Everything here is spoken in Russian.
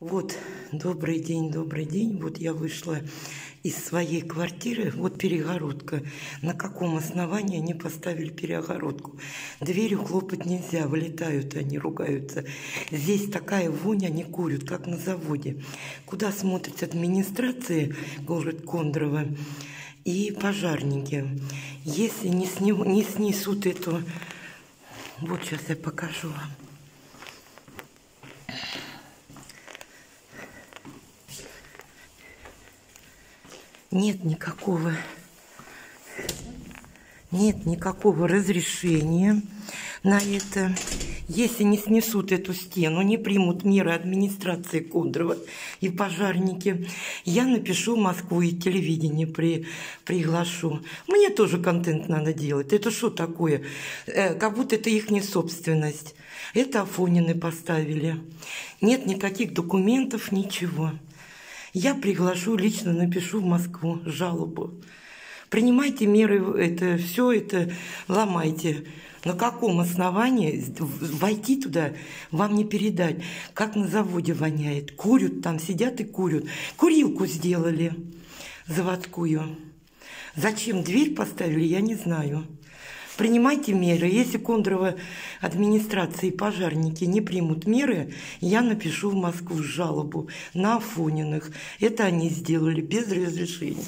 Вот, добрый день, добрый день. Вот я вышла из своей квартиры. Вот перегородка. На каком основании они поставили перегородку? Дверью хлопать нельзя, вылетают они, ругаются. Здесь такая вонь, они курят, как на заводе. Куда смотрят администрации город Кондрово и пожарники? Если не, сни, не снесут эту... Вот сейчас я покажу вам. Нет никакого, нет никакого разрешения на это. Если не снесут эту стену, не примут меры администрации Кундрова и пожарники, я напишу Москву и телевидение при, приглашу. Мне тоже контент надо делать. Это что такое? Э, как будто это их не собственность. Это Афонины поставили. Нет никаких документов, ничего. Я приглашу, лично напишу в Москву жалобу. Принимайте меры, это все это ломайте. На каком основании войти туда вам не передать? Как на заводе воняет. Курят там, сидят и курят. Курилку сделали заводскую. Зачем дверь поставили, я не знаю. Принимайте меры. Если Кондрова администрация и пожарники не примут меры, я напишу в Москву жалобу на Афониных. Это они сделали без разрешения.